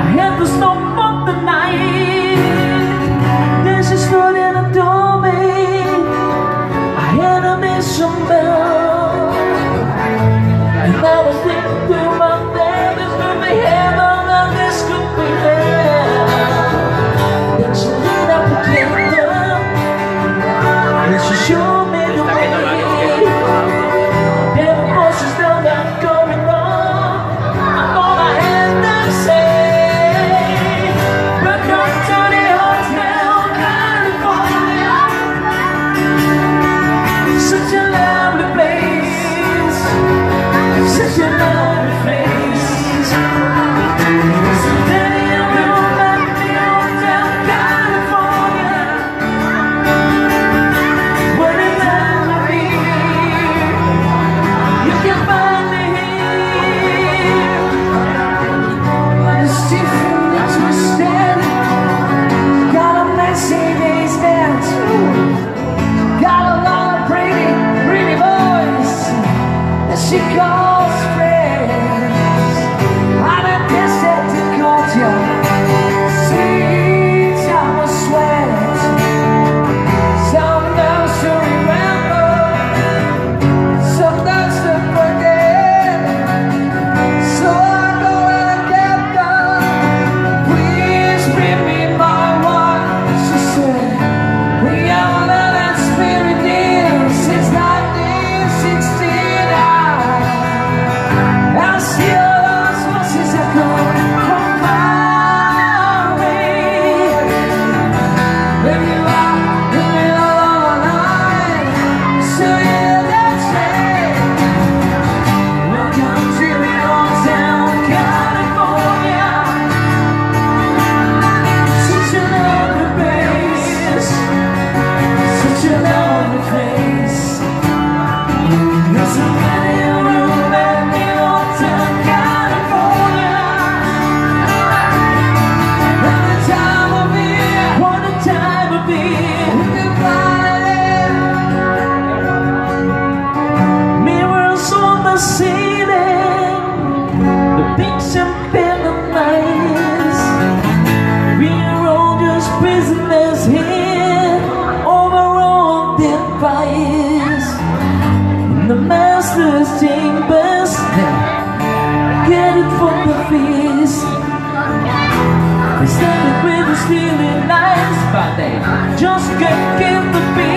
I had the snow of the night. Then she stood in the doorway I had a mission bell. And I was master's chambers Get it from They with the stealing But they just can't keep the beat.